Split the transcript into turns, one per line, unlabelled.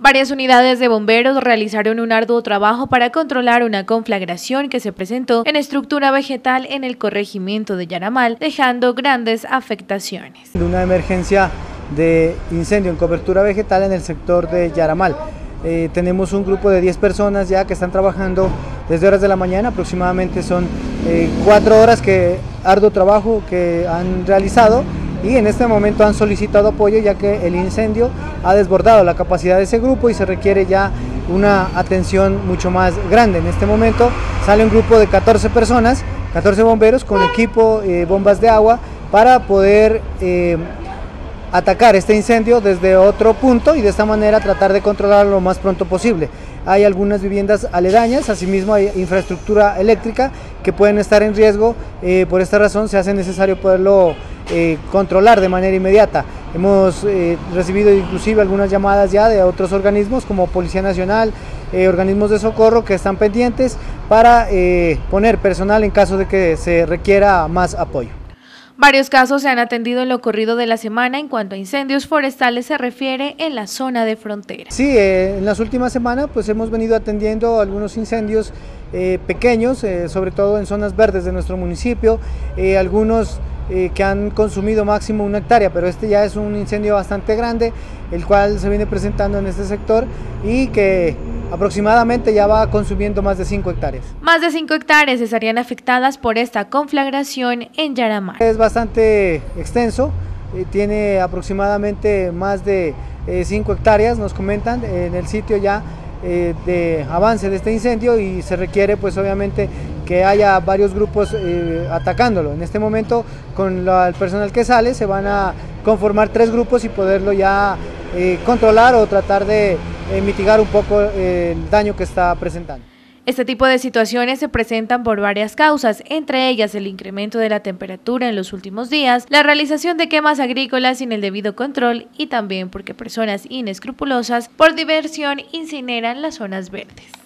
Varias unidades de bomberos realizaron un arduo trabajo para controlar una conflagración que se presentó en estructura vegetal en el corregimiento de Yaramal, dejando grandes afectaciones.
Una emergencia de incendio en cobertura vegetal en el sector de Yaramal. Eh, tenemos un grupo de 10 personas ya que están trabajando desde horas de la mañana, aproximadamente son eh, 4 horas que arduo trabajo que han realizado y en este momento han solicitado apoyo ya que el incendio ha desbordado la capacidad de ese grupo y se requiere ya una atención mucho más grande. En este momento sale un grupo de 14 personas, 14 bomberos con equipo, eh, bombas de agua para poder eh, atacar este incendio desde otro punto y de esta manera tratar de controlarlo lo más pronto posible. Hay algunas viviendas aledañas, asimismo hay infraestructura eléctrica que pueden estar en riesgo, eh, por esta razón se hace necesario poderlo eh, controlar de manera inmediata. Hemos eh, recibido inclusive algunas llamadas ya de otros organismos como Policía Nacional, eh, organismos de socorro que están pendientes para poner personal en caso de que se requiera más apoyo.
Varios casos se han atendido en lo ocurrido de la semana en cuanto a incendios forestales se refiere en la zona de frontera.
Sí, en las últimas semanas pues hemos venido atendiendo algunos incendios pequeños, sobre todo en zonas verdes de nuestro municipio, algunos eh, que han consumido máximo una hectárea, pero este ya es un incendio bastante grande, el cual se viene presentando en este sector y que aproximadamente ya va consumiendo más de 5 hectáreas.
Más de 5 hectáreas estarían afectadas por esta conflagración en Yaramar.
Es bastante extenso, eh, tiene aproximadamente más de 5 eh, hectáreas, nos comentan, en el sitio ya eh, de avance de este incendio y se requiere pues obviamente que haya varios grupos eh, atacándolo. En este momento con el personal que sale se van a conformar tres grupos y poderlo ya eh, controlar o tratar de mitigar un poco el daño que está presentando.
Este tipo de situaciones se presentan por varias causas, entre ellas el incremento de la temperatura en los últimos días, la realización de quemas agrícolas sin el debido control y también porque personas inescrupulosas por diversión incineran las zonas verdes.